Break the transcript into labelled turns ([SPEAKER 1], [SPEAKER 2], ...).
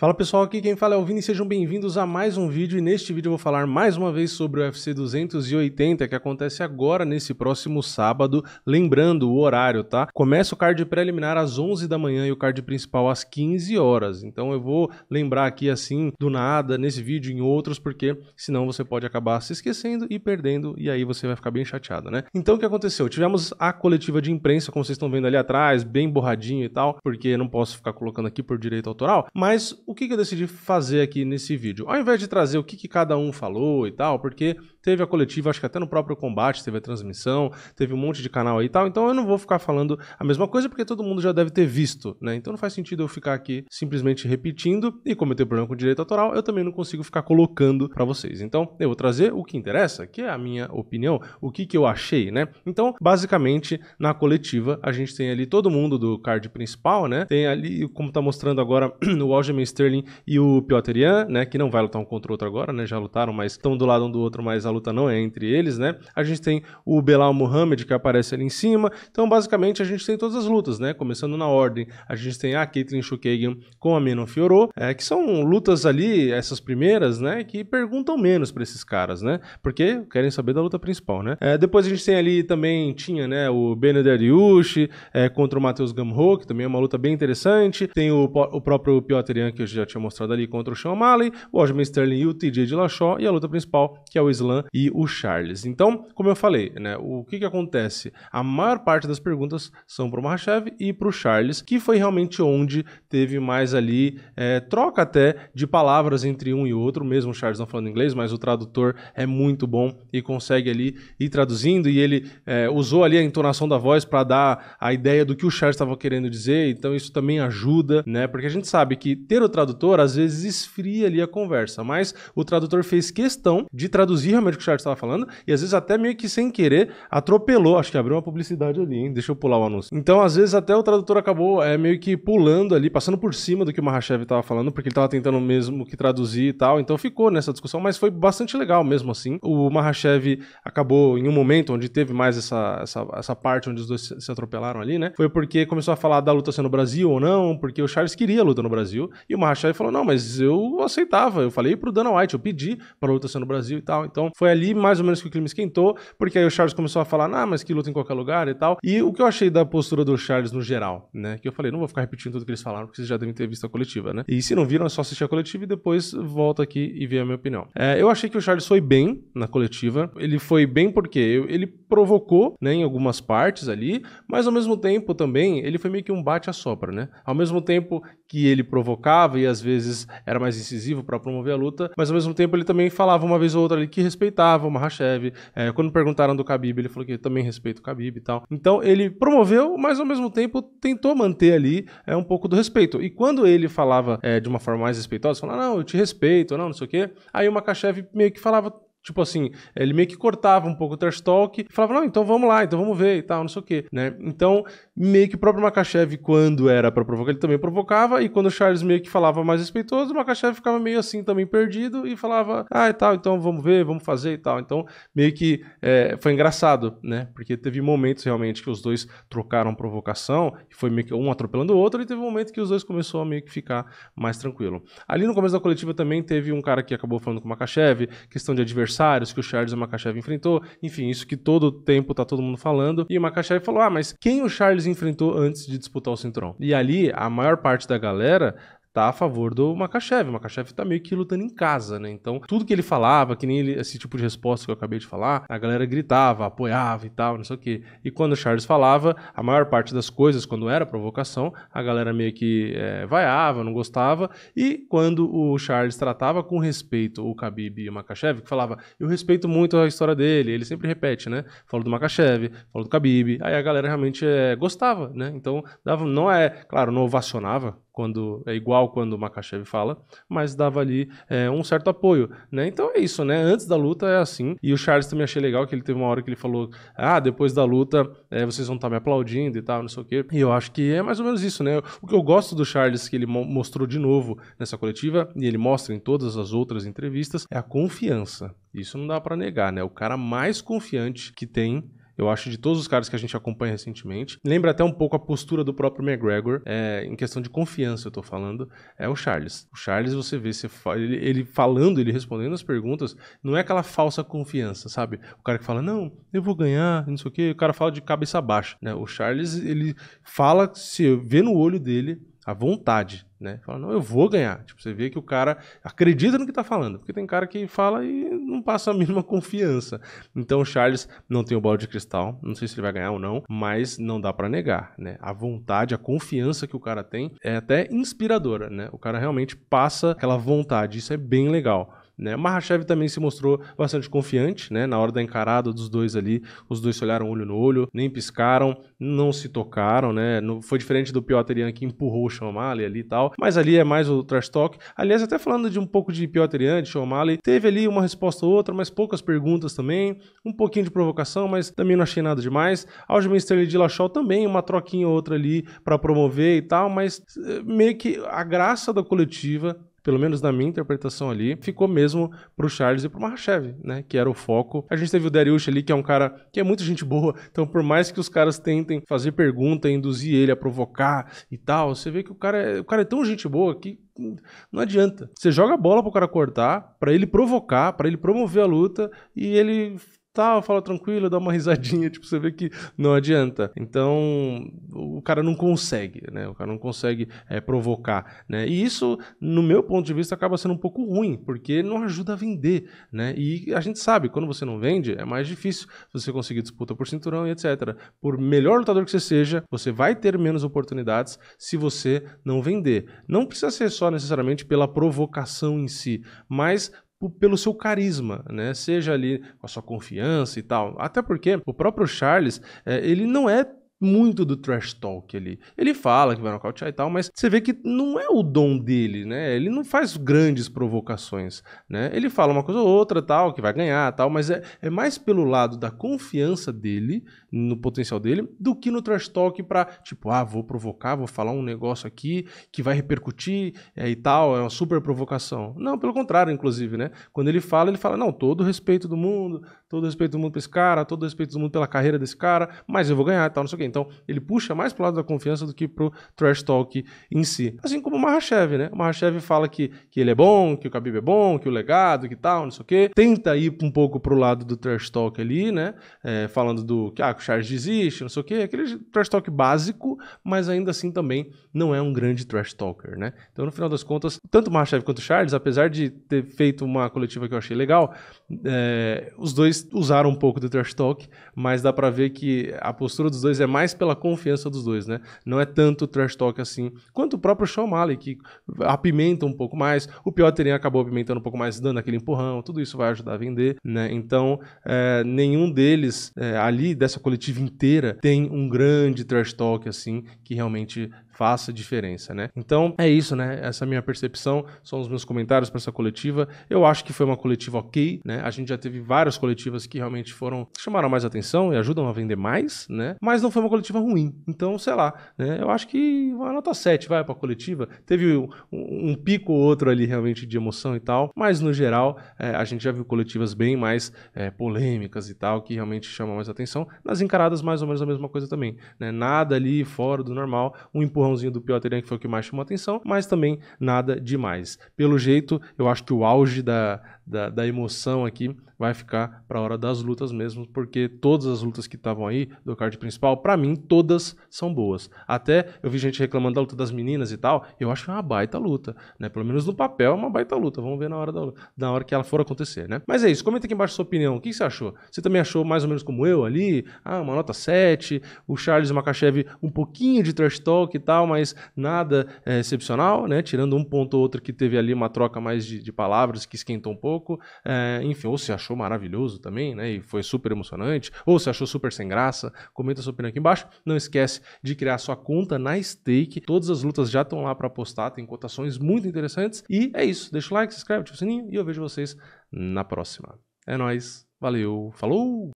[SPEAKER 1] Fala pessoal, aqui quem fala é o Vini, sejam bem-vindos a mais um vídeo e neste vídeo eu vou falar mais uma vez sobre o UFC 280 que acontece agora nesse próximo sábado, lembrando o horário, tá? Começa o card preliminar às 11 da manhã e o card principal às 15 horas, então eu vou lembrar aqui assim do nada nesse vídeo e em outros porque senão você pode acabar se esquecendo e perdendo e aí você vai ficar bem chateado, né? Então o que aconteceu? Tivemos a coletiva de imprensa, como vocês estão vendo ali atrás, bem borradinho e tal, porque não posso ficar colocando aqui por direito autoral, mas o que, que eu decidi fazer aqui nesse vídeo? Ao invés de trazer o que, que cada um falou e tal, porque teve a coletiva, acho que até no próprio combate teve a transmissão, teve um monte de canal aí e tal, então eu não vou ficar falando a mesma coisa porque todo mundo já deve ter visto, né? Então não faz sentido eu ficar aqui simplesmente repetindo e como eu tenho problema com direito autoral, eu também não consigo ficar colocando para vocês. Então eu vou trazer o que interessa, que é a minha opinião, o que, que eu achei, né? Então, basicamente, na coletiva, a gente tem ali todo mundo do card principal, né? Tem ali, como tá mostrando agora, o Aljamain Sterling e o Piotr Jan, né, que não vai lutar um contra o outro agora, né, já lutaram, mas estão do lado um do outro, mas a luta não é entre eles, né. A gente tem o Belal Muhammad que aparece ali em cima. Então, basicamente, a gente tem todas as lutas, né, começando na ordem. A gente tem a Caitlyn Chukagan com a Menon Fiorot, é, que são lutas ali, essas primeiras, né, que perguntam menos para esses caras, né, porque querem saber da luta principal, né. É, depois a gente tem ali também, tinha, né, o Beneder Yushi é, contra o Matheus Gamro, que também é uma luta bem interessante. Tem o, o próprio Piotr Jan, que eu já tinha mostrado ali contra o Sean O'Malley, o Aljamain Sterling e o TJ Dillashaw, e a luta principal, que é o Islam e o Charles. Então, como eu falei, né, o que que acontece? A maior parte das perguntas são para o Mahashev e para o Charles, que foi realmente onde teve mais ali é, troca até de palavras entre um e outro, mesmo o Charles não falando inglês, mas o tradutor é muito bom e consegue ali ir traduzindo, e ele é, usou ali a entonação da voz para dar a ideia do que o Charles estava querendo dizer, então isso também ajuda, né, porque a gente sabe que ter o tradutor às vezes esfria ali a conversa, mas o tradutor fez questão de traduzir realmente o que o Charles estava falando e às vezes até meio que sem querer atropelou, acho que abriu uma publicidade ali, hein? Deixa eu pular o anúncio. Então, às vezes até o tradutor acabou é, meio que pulando ali, passando por cima do que o Mahashev estava falando, porque ele estava tentando mesmo que traduzir e tal, então ficou nessa discussão, mas foi bastante legal mesmo assim. O Mahashev acabou em um momento onde teve mais essa, essa, essa parte onde os dois se atropelaram ali, né? Foi porque começou a falar da luta ser no Brasil ou não, porque o Charles queria a luta no Brasil, e o Mahashev falou, não, mas eu aceitava. Eu falei pro Dana White, eu pedi pra luta ser no Brasil e tal. Então foi ali mais ou menos que o clima esquentou, porque aí o Charles começou a falar, ah, mas que luta em qualquer lugar e tal. E o que eu achei da postura do Charles no geral, né? Que eu falei, não vou ficar repetindo tudo que eles falaram, porque vocês já devem ter visto a coletiva, né? E se não viram, é só assistir a coletiva e depois volta aqui e ver a minha opinião. É, eu achei que o Charles foi bem na coletiva. Ele foi bem porque ele provocou, né, em algumas partes ali, mas ao mesmo tempo também ele foi meio que um bate-a-sopra, né? Ao mesmo tempo que ele provocava e às vezes era mais incisivo para promover a luta, mas ao mesmo tempo ele também falava uma vez ou outra ali que respeitava o Mahashev. É, quando perguntaram do Khabib, ele falou que também respeita o Khabib e tal. Então ele promoveu, mas ao mesmo tempo tentou manter ali é, um pouco do respeito. E quando ele falava é, de uma forma mais respeitosa, falava, não, eu te respeito, não, não sei o quê, aí o Makachev meio que falava Tipo assim, ele meio que cortava um pouco o trash talk e falava, não, então vamos lá, então vamos ver e tal, não sei o quê, né? Então, meio que o próprio Makachev, quando era para provocar, ele também provocava, e quando o Charles meio que falava mais respeitoso, o Makachev ficava meio assim também perdido e falava, ah, e tal, então vamos ver, vamos fazer e tal. Então, meio que é, foi engraçado, né? Porque teve momentos realmente que os dois trocaram provocação, e foi meio que um atropelando o outro, e teve um momento que os dois começou a meio que ficar mais tranquilo. Ali no começo da coletiva também teve um cara que acabou falando com o Makachev, questão de adversário adversários que o Charles Makachev enfrentou, enfim, isso que todo tempo tá todo mundo falando. E o Makachev falou: "Ah, mas quem o Charles enfrentou antes de disputar o cinturão?". E ali a maior parte da galera tá a favor do Makachev. O Makachev tá meio que lutando em casa, né? Então, tudo que ele falava, que nem ele, esse tipo de resposta que eu acabei de falar, a galera gritava, apoiava e tal, não sei o quê. E quando o Charles falava, a maior parte das coisas, quando era provocação, a galera meio que é, vaiava, não gostava. E quando o Charles tratava com respeito o Khabib e o Makachev, que falava, eu respeito muito a história dele, ele sempre repete, né? Falou do Makachev, falou do Khabib, aí a galera realmente é, gostava, né? Então, dava, não é, claro, não ovacionava, quando é igual quando o Makachev fala, mas dava ali é, um certo apoio, né? Então é isso, né? Antes da luta é assim. E o Charles também achei legal que ele teve uma hora que ele falou: "Ah, depois da luta, é, vocês vão estar tá me aplaudindo e tal, não sei o quê". E eu acho que é mais ou menos isso, né? O que eu gosto do Charles que ele mostrou de novo nessa coletiva e ele mostra em todas as outras entrevistas é a confiança. Isso não dá para negar, né? O cara mais confiante que tem eu acho, de todos os caras que a gente acompanha recentemente. Lembra até um pouco a postura do próprio McGregor, é, em questão de confiança, eu tô falando, é o Charles. O Charles, você vê, você ele, ele falando, ele respondendo as perguntas, não é aquela falsa confiança, sabe? O cara que fala, não, eu vou ganhar, não sei o quê, o cara fala de cabeça baixa, né? O Charles, ele fala, se vê no olho dele, a vontade, né? Fala, não, eu vou ganhar. Tipo, você vê que o cara acredita no que tá falando, porque tem cara que fala e não passa a mínima confiança. Então o Charles não tem o balde de cristal, não sei se ele vai ganhar ou não, mas não dá para negar, né? A vontade, a confiança que o cara tem é até inspiradora, né? O cara realmente passa aquela vontade, isso é bem legal. Né? Mahashev também se mostrou bastante confiante, né? Na hora da encarada dos dois ali, os dois se olharam olho no olho, nem piscaram, não se tocaram, né? Foi diferente do Piotr Jan que empurrou o Shomali ali e tal, mas ali é mais o trash talk. Aliás, até falando de um pouco de Piotr Jan, de Shomali, teve ali uma resposta ou outra, mas poucas perguntas também, um pouquinho de provocação, mas também não achei nada demais. Aljamain Sterling de Lachol também, uma troquinha ou outra ali para promover e tal, mas eh, meio que a graça da coletiva pelo menos na minha interpretação ali, ficou mesmo pro Charles e pro Mahashev, né? Que era o foco. A gente teve o Dariush ali, que é um cara que é muito gente boa. Então, por mais que os caras tentem fazer pergunta, induzir ele a provocar e tal, você vê que o cara é, o cara é tão gente boa que não adianta. Você joga a bola pro cara cortar, para ele provocar, para ele promover a luta e ele tal, fala tranquilo, dá uma risadinha, tipo, você vê que não adianta. Então, o cara não consegue, né? O cara não consegue é, provocar, né? E isso, no meu ponto de vista, acaba sendo um pouco ruim, porque não ajuda a vender, né? E a gente sabe, quando você não vende, é mais difícil você conseguir disputa por cinturão e etc. Por melhor lutador que você seja, você vai ter menos oportunidades se você não vender. Não precisa ser só necessariamente pela provocação em si, mas pelo seu carisma, né? Seja ali com a sua confiança e tal. Até porque o próprio Charles, é, ele não é muito do trash talk ali. Ele fala que vai nocautear e tal, mas você vê que não é o dom dele, né? Ele não faz grandes provocações, né? Ele fala uma coisa ou outra, tal, que vai ganhar, tal, mas é, é mais pelo lado da confiança dele, no potencial dele, do que no trash talk pra, tipo, ah, vou provocar, vou falar um negócio aqui que vai repercutir é, e tal, é uma super provocação. Não, pelo contrário, inclusive, né? Quando ele fala, ele fala, não, todo respeito do mundo, todo respeito do mundo pra esse cara, todo respeito do mundo pela carreira desse cara, mas eu vou ganhar tal, não sei o quê. Então, ele puxa mais pro lado da confiança do que pro trash talk em si. Assim como o Mahashev, né? O Mahashev fala que, que ele é bom, que o Khabib é bom, que o legado, que tal, não sei o quê. Tenta ir um pouco pro lado do trash talk ali, né? É, falando do que, ah, que o Charles desiste, não sei o quê. Aquele trash talk básico, mas ainda assim também não é um grande trash talker, né? Então, no final das contas, tanto o Mahashev quanto o Charles, apesar de ter feito uma coletiva que eu achei legal, é, os dois usaram um pouco do trash talk, mas dá para ver que a postura dos dois é mais pela confiança dos dois, né? Não é tanto trash talk assim, quanto o próprio Sean Malley, que apimenta um pouco mais. O Piotr acabou apimentando um pouco mais, dando aquele empurrão. Tudo isso vai ajudar a vender, né? Então, é, nenhum deles é, ali, dessa coletiva inteira, tem um grande trash talk assim, que realmente faça diferença, né? Então é isso, né? Essa é a minha percepção, são os meus comentários para essa coletiva. Eu acho que foi uma coletiva ok, né? A gente já teve várias coletivas que realmente foram chamaram mais atenção e ajudam a vender mais, né? Mas não foi uma coletiva ruim. Então, sei lá, né? Eu acho que uma nota 7 vai para a coletiva. Teve um, um, pico ou outro ali realmente de emoção e tal, mas no geral é, a gente já viu coletivas bem mais é, polêmicas e tal, que realmente chamam mais atenção. Nas encaradas, mais ou menos a mesma coisa também, né? Nada ali fora do normal, um empurrão do Piotr que foi o que mais chamou atenção, mas também nada demais. Pelo jeito, eu acho que o auge da, da, da emoção aqui vai ficar para a hora das lutas mesmo, porque todas as lutas que estavam aí do card principal, para mim, todas são boas. Até eu vi gente reclamando da luta das meninas e tal, eu acho que é uma baita luta, né? Pelo menos no papel é uma baita luta. Vamos ver na hora, da, na hora que ela for acontecer, né? Mas é isso, comenta aqui embaixo sua opinião. O que você achou? Você também achou mais ou menos como eu ali? Ah, uma nota 7, o Charles Makachev um pouquinho de trash talk e tal, mas nada é, excepcional, né? Tirando um ponto ou outro que teve ali uma troca mais de, de palavras que esquentou um pouco. É, enfim, ou você achou maravilhoso também, né? E foi super emocionante, ou você achou super sem graça, comenta sua opinião aqui embaixo. Não esquece de criar sua conta na Stake. Todas as lutas já estão lá para postar, tem cotações muito interessantes. E é isso. Deixa o like, se inscreve, ativa o sininho e eu vejo vocês na próxima. É nóis. Valeu. Falou!